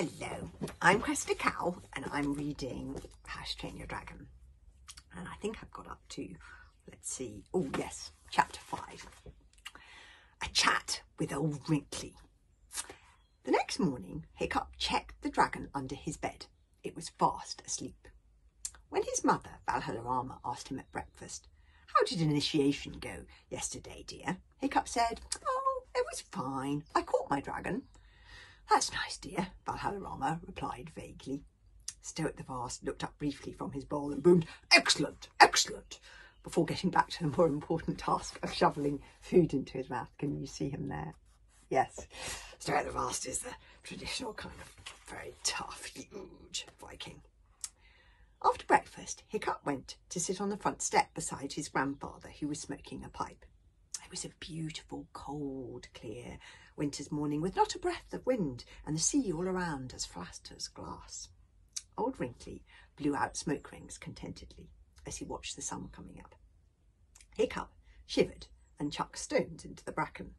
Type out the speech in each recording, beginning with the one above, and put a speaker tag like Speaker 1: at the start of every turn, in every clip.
Speaker 1: Hello, I'm Cressida Cowell and I'm reading How to Train Your Dragon. And I think I've got up to, let's see, oh yes, chapter five. A chat with old Wrinkly. The next morning, Hiccup checked the dragon under his bed. It was fast asleep. When his mother, Valhallarama, asked him at breakfast, How did initiation go yesterday, dear? Hiccup said, Oh, it was fine. I caught my dragon. That's nice, dear, Valhallarama replied vaguely. Stoick the Vast looked up briefly from his bowl and boomed, Excellent, excellent, before getting back to the more important task of shoveling food into his mouth. Can you see him there? Yes, Stoick the Vast is the traditional kind of very tough, huge Viking. After breakfast, Hiccup went to sit on the front step beside his grandfather, who was smoking a pipe. It was a beautiful, cold, clear winter's morning with not a breath of wind and the sea all around as flat as glass. Old Wrinkly blew out smoke rings contentedly as he watched the sun coming up. Hiccup shivered and chucked stones into the bracken.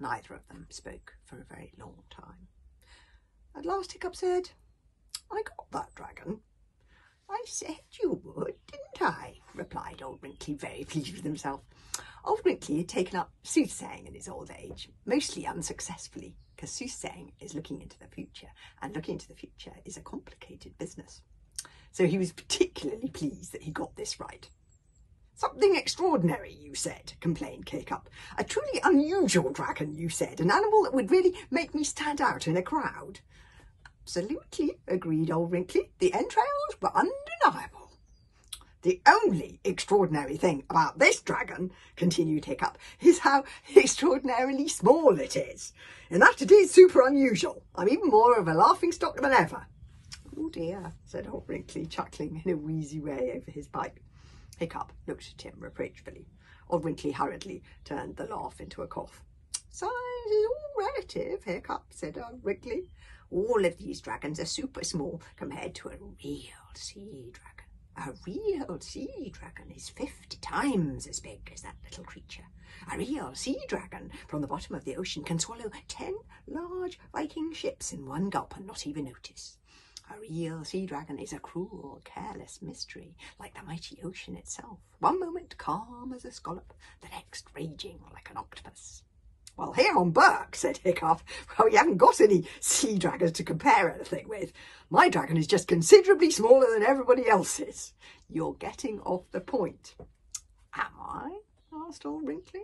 Speaker 1: Neither of them spoke for a very long time. At last Hiccup said, I got that dragon. I said you would, didn't I? replied old Wrinkly, very pleased with himself. Old Wrinkly had taken up soothsaying in his old age, mostly unsuccessfully, because soothsaying is looking into the future, and looking into the future is a complicated business. So he was particularly pleased that he got this right. Something extraordinary, you said, complained Hiccup. A truly unusual dragon, you said, an animal that would really make me stand out in a crowd. Absolutely, agreed old Wrinkly. The entrails were undeniable. The only extraordinary thing about this dragon, continued Hiccup, is how extraordinarily small it is. And that it is super unusual. I'm even more of a laughing stock than ever. Oh dear, said old Wrinkly, chuckling in a wheezy way over his pipe. Hiccup looked at him reproachfully. Old Wrinkly hurriedly turned the laugh into a cough. Size is all relative, Hiccup, said uh, old Wrinkly. All of these dragons are super small compared to a real sea dragon. A real sea dragon is 50 times as big as that little creature. A real sea dragon from the bottom of the ocean can swallow 10 large Viking ships in one gulp and not even notice. A real sea dragon is a cruel, careless mystery, like the mighty ocean itself. One moment calm as a scallop, the next raging like an octopus. Well, here on Berk, said Hiccup, well, we haven't got any sea dragons to compare anything with. My dragon is just considerably smaller than everybody else's. You're getting off the point. Am I? asked old Wrinkly.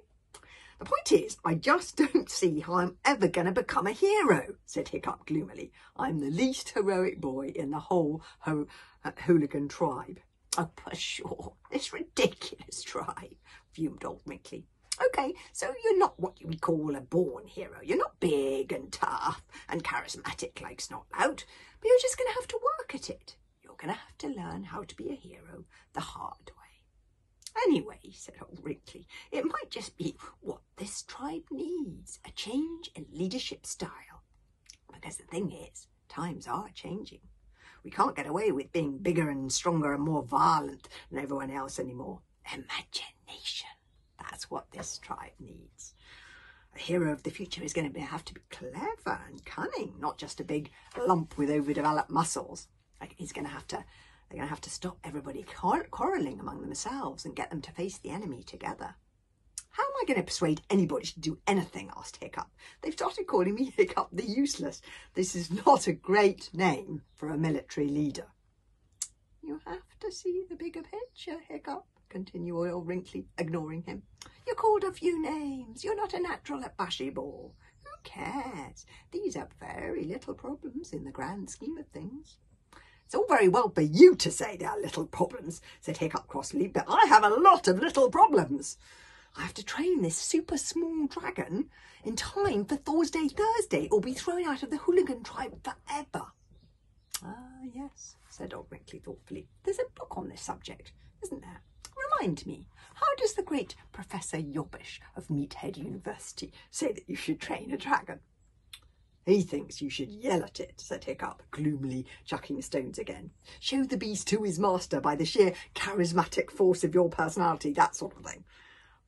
Speaker 1: The point is, I just don't see how I'm ever going to become a hero, said Hiccup gloomily. I'm the least heroic boy in the whole ho uh, hooligan tribe. Oh, pshaw, this ridiculous tribe, fumed old Wrinkly. Okay, so you're not what you would call a born hero. You're not big and tough and charismatic like Snotlout, but you're just going to have to work at it. You're going to have to learn how to be a hero the hard way. Anyway, said old Wrinkly, it might just be what this tribe needs, a change in leadership style. Because the thing is, times are changing. We can't get away with being bigger and stronger and more violent than everyone else anymore. Imagination. That's what this tribe needs. A hero of the future is going to have to be clever and cunning, not just a big lump with overdeveloped muscles. Like he's going to have to, they're going to have to stop everybody quarrelling among themselves and get them to face the enemy together. How am I going to persuade anybody to do anything? asked Hiccup. They've started calling me Hiccup the Useless. This is not a great name for a military leader. You have to see the bigger picture, Hiccup, continued old Wrinkly, ignoring him. You're called a few names. You're not a natural at Bashy Ball. Who cares? These are very little problems in the grand scheme of things. It's all very well for you to say they are little problems, said Hiccup crossly, but I have a lot of little problems. I have to train this super small dragon in time for Thor'sday Thursday or be thrown out of the hooligan tribe forever. Ah, yes, said old Wrinkly thoughtfully. There's a book on this subject, isn't there? Remind me, how does the great Professor Yobbish of Meathead University say that you should train a dragon? He thinks you should yell at it, said Hiccup, gloomily chucking stones again. Show the beast to his master by the sheer charismatic force of your personality, that sort of thing.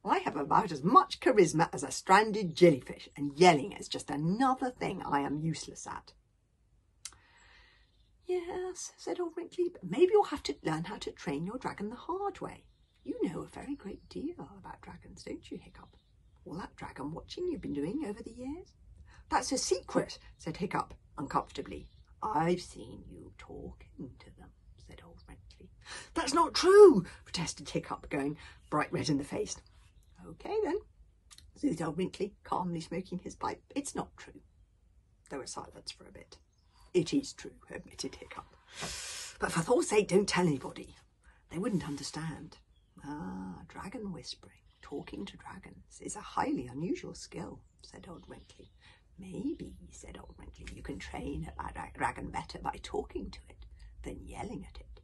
Speaker 1: I have about as much charisma as a stranded jellyfish, and yelling is just another thing I am useless at. Yes, said old Wrinkly, but maybe you'll have to learn how to train your dragon the hard way. You know a very great deal about dragons, don't you, Hiccup? All that dragon watching you've been doing over the years? That's a secret, said Hiccup uncomfortably. I've seen you talking to them, said old Wrinkly. That's not true, protested Hiccup, going bright red in the face. OK then, soothed old Wrinkly, calmly smoking his pipe. It's not true. There was silence for a bit. It is true, admitted Hiccup. But for Thor's sake, don't tell anybody. They wouldn't understand. Ah, dragon whispering, talking to dragons, is a highly unusual skill, said old Wrinkly. Maybe, said old Wrinkly, you can train a dragon better by talking to it than yelling at it.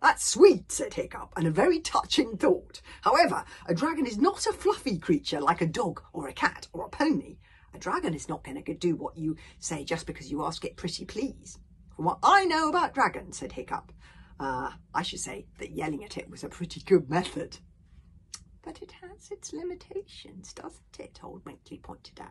Speaker 1: That's sweet, said Hiccup, and a very touching thought. However, a dragon is not a fluffy creature like a dog or a cat or a pony. A dragon is not going to do what you say just because you ask it pretty please. From what I know about dragons, said Hiccup, uh, I should say that yelling at it was a pretty good method. But it has its limitations, doesn't it? Old Wrinkly pointed out.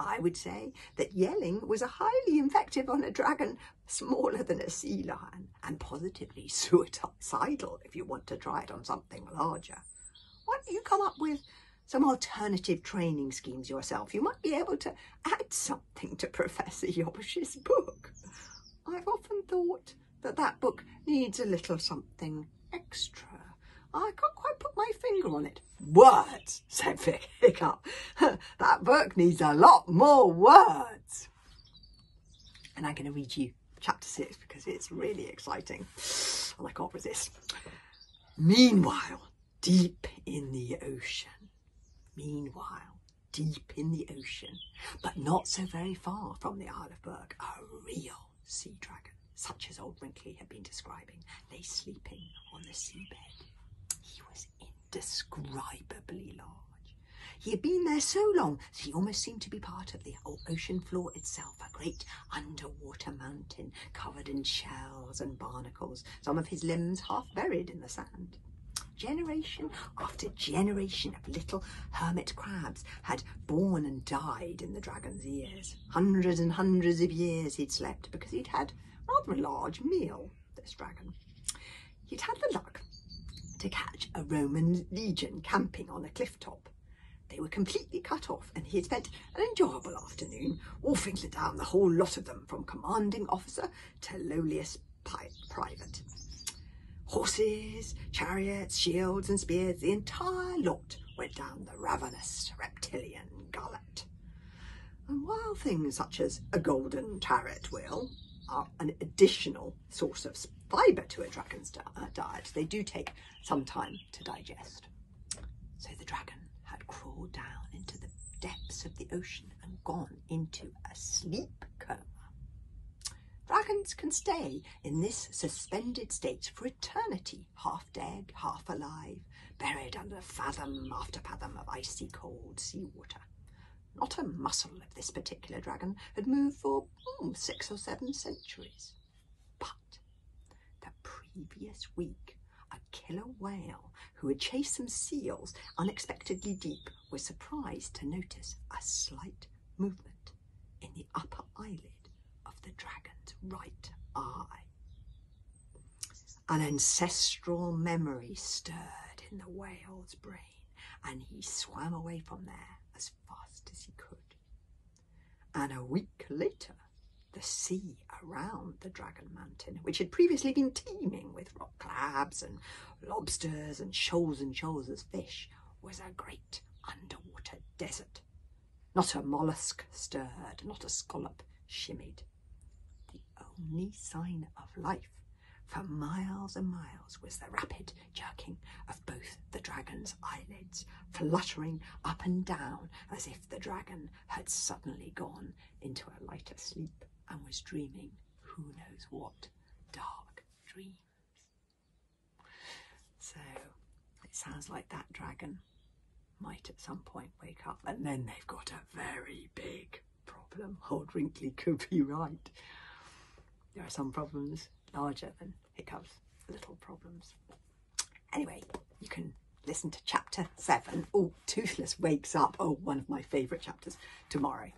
Speaker 1: I would say that yelling was a highly effective on a dragon smaller than a sea lion and positively suicidal if you want to try it on something larger. Why don't you come up with some alternative training schemes yourself. You might be able to add something to Professor Yobbish's book. I've often thought that that book needs a little something extra. I can't quite put my finger on it. Words, said Vic Hiccup. that book needs a lot more words. And I'm going to read you chapter six because it's really exciting and I can't resist. Meanwhile, deep in the ocean, Meanwhile, deep in the ocean, but not so very far from the Isle of Berk, a real sea dragon, such as old Wrinkly had been describing, lay sleeping on the seabed. He was indescribably large. He had been there so long that he almost seemed to be part of the ocean floor itself, a great underwater mountain covered in shells and barnacles, some of his limbs half buried in the sand. Generation after generation of little hermit crabs had born and died in the dragon's ears. Hundreds and hundreds of years he'd slept because he'd had rather a large meal, this dragon. He'd had the luck to catch a Roman legion camping on a cliff top. They were completely cut off, and he had spent an enjoyable afternoon wolfing down the whole lot of them, from commanding officer to lowliest private. Horses, chariots, shields and spears, the entire lot went down the ravenous reptilian gullet. And while things such as a golden chariot wheel are an additional source of fibre to a dragon's uh, diet, they do take some time to digest. So the dragon had crawled down into the depths of the ocean and gone into a sleep coma. Dragons can stay in this suspended state for eternity, half dead, half alive, buried under fathom after fathom of icy cold sea water. Not a muscle of this particular dragon had moved for hmm, six or seven centuries. But the previous week, a killer whale who had chased some seals unexpectedly deep was surprised to notice a slight movement in the upper eyelid of the dragon's right eye. An ancestral memory stirred in the whale's brain, and he swam away from there as fast as he could. And a week later, the sea around the Dragon Mountain, which had previously been teeming with rock crabs and lobsters and shoals and shoals of fish, was a great underwater desert. Not a mollusk stirred, not a scallop shimmied The only sign of life. For miles and miles was the rapid jerking of both the dragon's eyelids, fluttering up and down as if the dragon had suddenly gone into a lighter sleep and was dreaming who knows what dark dreams. So it sounds like that dragon might at some point wake up and then they've got a very big problem. Old Wrinkly could be right. There are some problems larger than hiccups, little problems. Anyway, you can listen to chapter seven. Oh, Toothless wakes up. Oh, one of my favourite chapters tomorrow.